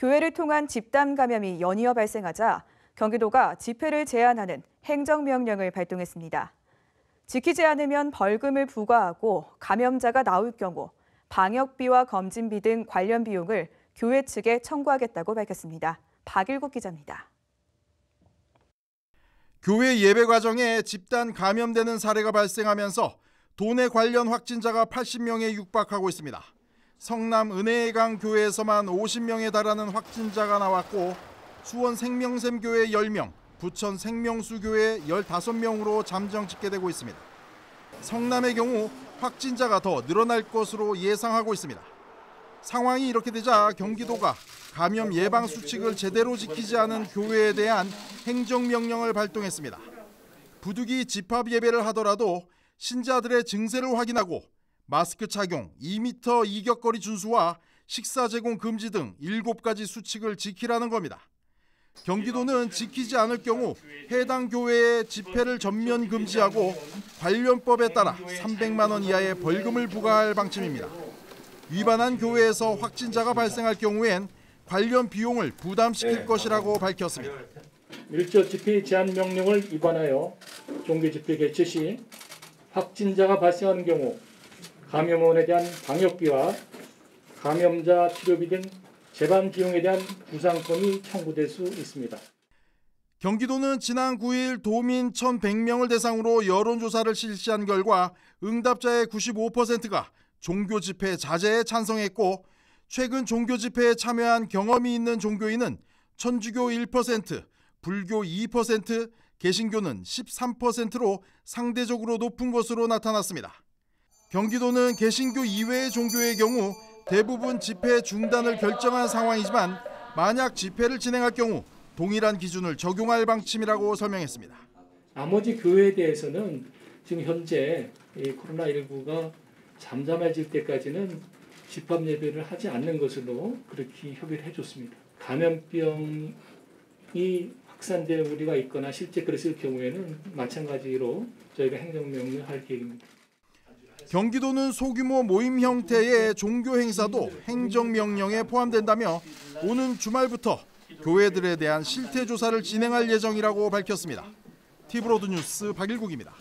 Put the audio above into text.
교회를 통한 집단 감염이 연이어 발생하자 경기도가 집회를 제한하는 행정명령을 발동했습니다. 지키지 않으면 벌금을 부과하고 감염자가 나올 경우 방역비와 검진비 등 관련 비용을 교회 측에 청구하겠다고 밝혔습니다. 박일국 기자입니다. 교회 예배 과정에 집단 감염되는 사례가 발생하면서 도내 관련 확진자가 80명에 육박하고 있습니다. 성남 은혜강 교회에서만 50명에 달하는 확진자가 나왔고 수원 생명샘 교회 10명, 부천 생명수 교회 15명으로 잠정 집계되고 있습니다. 성남의 경우 확진자가 더 늘어날 것으로 예상하고 있습니다. 상황이 이렇게 되자 경기도가 감염 예방 수칙을 제대로 지키지 않은 교회에 대한 행정명령을 발동했습니다. 부득이 집합 예배를 하더라도 신자들의 증세를 확인하고 마스크 착용, 2m 이격거리 준수와 식사 제공 금지 등 7가지 수칙을 지키라는 겁니다. 경기도는 지키지 않을 경우 해당 교회의 집회를 전면 금지하고 관련법에 따라 300만 원 이하의 벌금을 부과할 방침입니다. 위반한 교회에서 확진자가 발생할 경우엔 관련 비용을 부담시킬 것이라고 밝혔습니다. 일조 집회 제한 명령을 위반하여 종교 집회 개최 시 확진자가 발생하는 경우 감염원에 대한 방역비와 감염자 치료비 등 재반 비용에 대한 부상권이 청구될 수 있습니다. 경기도는 지난 9일 도민 1,100명을 대상으로 여론조사를 실시한 결과 응답자의 95%가 종교 집회 자제에 찬성했고 최근 종교 집회에 참여한 경험이 있는 종교인은 천주교 1%, 불교 2%, 개신교는 13%로 상대적으로 높은 것으로 나타났습니다. 경기도는 개신교 이외의 종교의 경우 대부분 집회 중단을 결정한 상황이지만 만약 집회를 진행할 경우 동일한 기준을 적용할 방침이라고 설명했습니다. 나머지 교회에 대해서는 지금 현재 이 코로나19가 잠잠해질 때까지는 집합 예배를 하지 않는 것으로 그렇게 협의를 해줬습니다. 감염병이 확산될 우려가 있거나 실제 그랬을 경우에는 마찬가지로 저희가 행정명령 할 계획입니다. 경기도는 소규모 모임 형태의 종교 행사도 행정명령에 포함된다며 오는 주말부터 교회들에 대한 실태 조사를 진행할 예정이라고 밝혔습니다. 티브로드 뉴스 박일국입니다.